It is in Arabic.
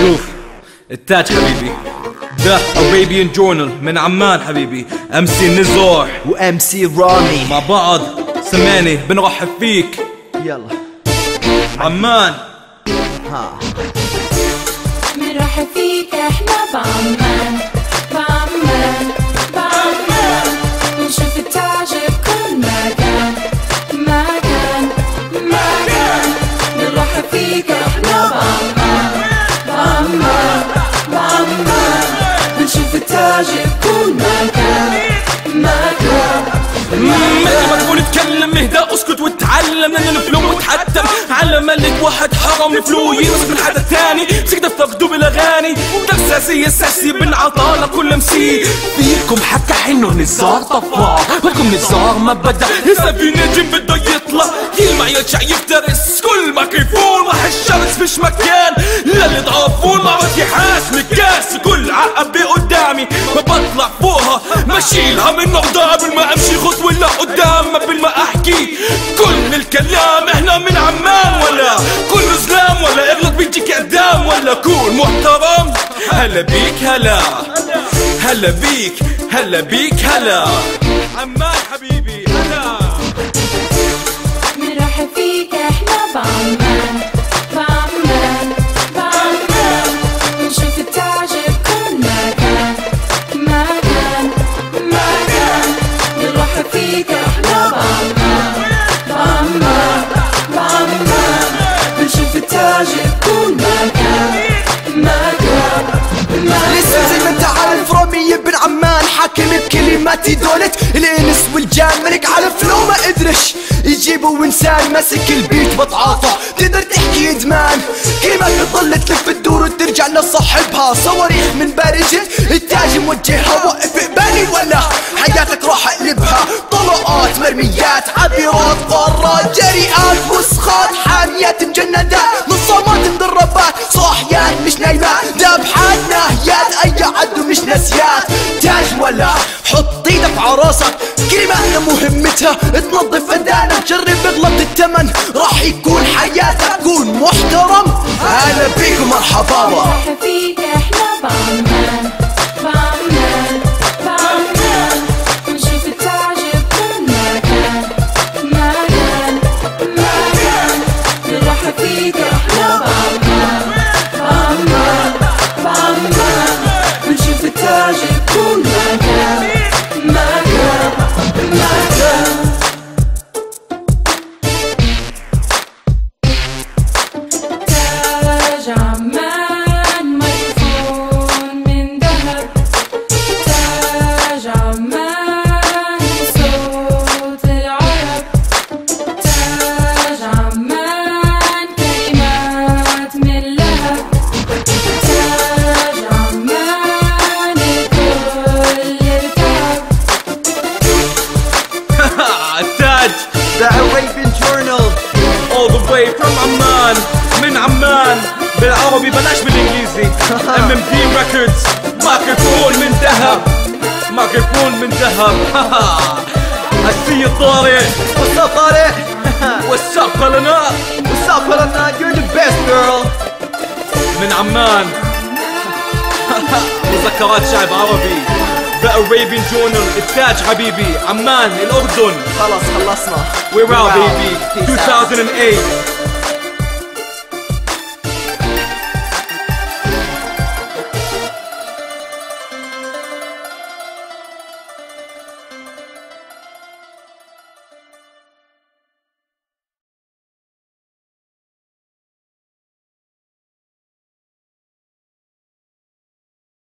شوف التاج حبيبي. ده Arabian Journal من عمان حبيبي. MC نزوح. و MC رامي. مع بعض. سمعني بنرحب فيك. يلا. عمان. ها. بنرحب فيك إحنا بعمان. اسكت واتعلم لأن الفلو متحتم. على ملك واحد حرام فلو ينصف من حدا تاني. مسك تفقدوا بالاغاني ترساسي اساسي بالعطالة كل مسي. فيكم حكى حنو نزار طفار بالكم نزار ما بدأ. لسه في نجم بده يطلع. كل يرجع يفترس. كل ما كيفون راح الشمس فيش مكان. للي ضعفون ما عرف يحاسب الكاس. كل عقبة قدامي ما بطلع فوقها. بشيلها من قبل كل الكلام إحنا من عمان ولا كل زلام ولا اغلط بيجيك قدام ولا كون محترم. هلا بيك هلا. هلا بيك هلا بيك هلا. عمان حبيبي. بكلماتي دولت الانس والجان ملك على فلو ما قدرش يجيبوا انسان ماسك البيت بتعاطى تقدر تحكي ادمان. كلمات بتضل تلف تدور وترجع لصاحبها. صواريخ من بارجة التاج موجهها. وقف قبالي ولا حياتك راح اقلبها. طلقات مرميات عبيرات قارات جريئات وسخات حاميات مجندات راسك. كلمة مهمتها. تنظف ادانك جرب اغلط التمن. راح يكون حياتك كون محترم. أهلا بيك ومرحبا بالعربي بلاش بالإنجليزي. MMP Records مايكروفون من ذهب. مايكروفون من ذهب. الـ C طارق What's up طارق. والسقف لنا. What's up Helena You're the best girl. من عمان. مذكرات شعب عربي. The Arabian Journal. التاج حبيبي. عمان. الأردن. خلاص خلصنا. We're out baby. Peace out. 2008